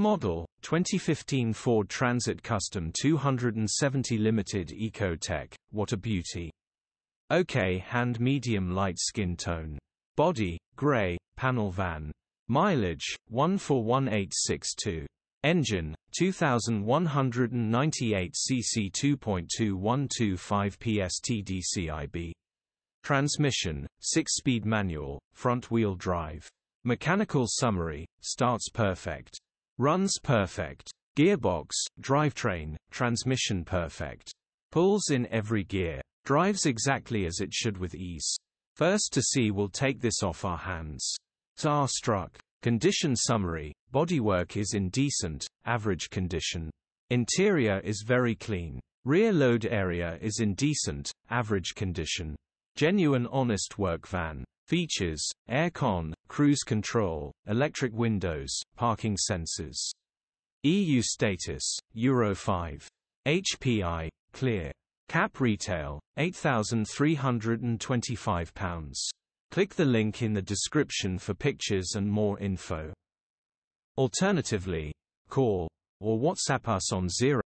Model 2015 Ford Transit Custom 270 Limited Eco Tech. What a beauty. OK hand medium light skin tone. Body gray, panel van. Mileage 141862. Engine 2198 cc 2.2125 PS TDCIB. Transmission 6-speed manual, front-wheel drive. Mechanical summary, starts perfect. Runs perfect. Gearbox, drivetrain, transmission perfect. Pulls in every gear. Drives exactly as it should with ease. First to see will take this off our hands. Starstruck. Condition summary, bodywork is in decent, average condition. Interior is very clean. Rear load area is in decent, average condition. Genuine honest work van. Features, aircon, cruise control, electric windows, parking sensors. EU status, Euro 5. HPI, clear. Cap retail, £8,325. Click the link in the description for pictures and more info. Alternatively, call or WhatsApp us on 0